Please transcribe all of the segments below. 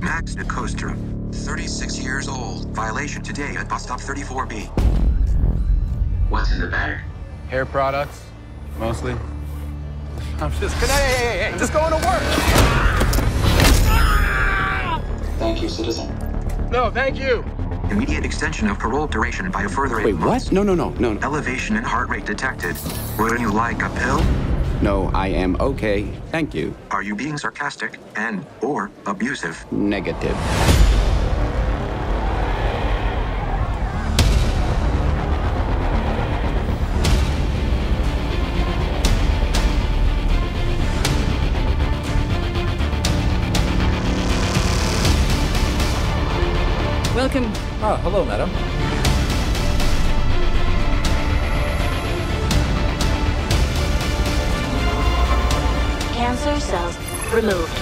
Max Da Costa, 36 years old. Violation today at bus stop 34B. What's in the bag? Hair products, mostly. I'm just gonna, hey, hey, hey, hey, just going to work. Thank you, citizen. No, thank you. Immediate extension of parole duration by a further eight Wait, months. what? No, no, no, no. no. Elevation in heart rate detected. Wouldn't you like a pill? No, I am okay. Thank you. Are you being sarcastic and or abusive? Negative. Welcome. Ah, hello, madam. Cancer cells removed.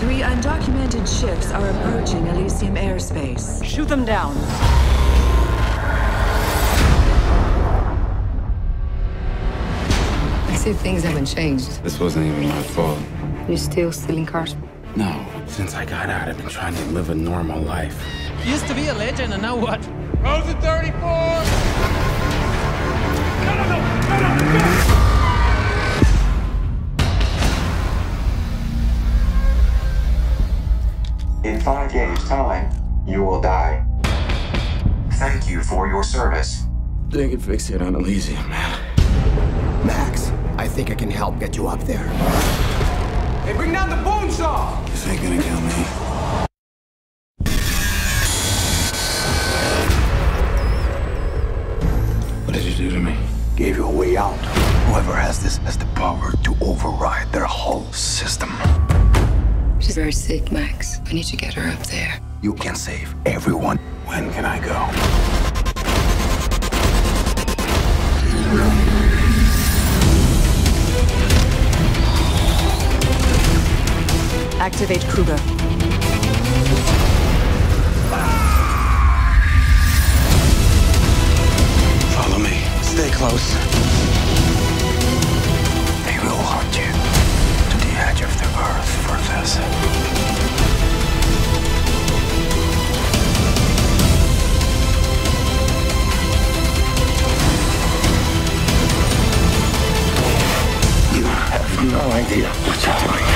Three undocumented ships are approaching Elysium airspace. Shoot them down. I see things haven't changed. This wasn't even my fault. You're still stealing cars. No. Since I got out, I've been trying to live a normal life. Used to be a legend, and now what? Rows at 34. In five days' time, you will die. Thank you for your service. They can fix it on Elysium, man. Max, I think I can help get you up there. Hey, bring down the boom saw. This ain't gonna kill me. What did you do to me? Gave you a way out. Whoever has this has the power to override their whole system. She's very sick, Max. I need to get her up there. You can save everyone. When can I go? Activate Kruger. Follow me. Stay close. No idea what's happening.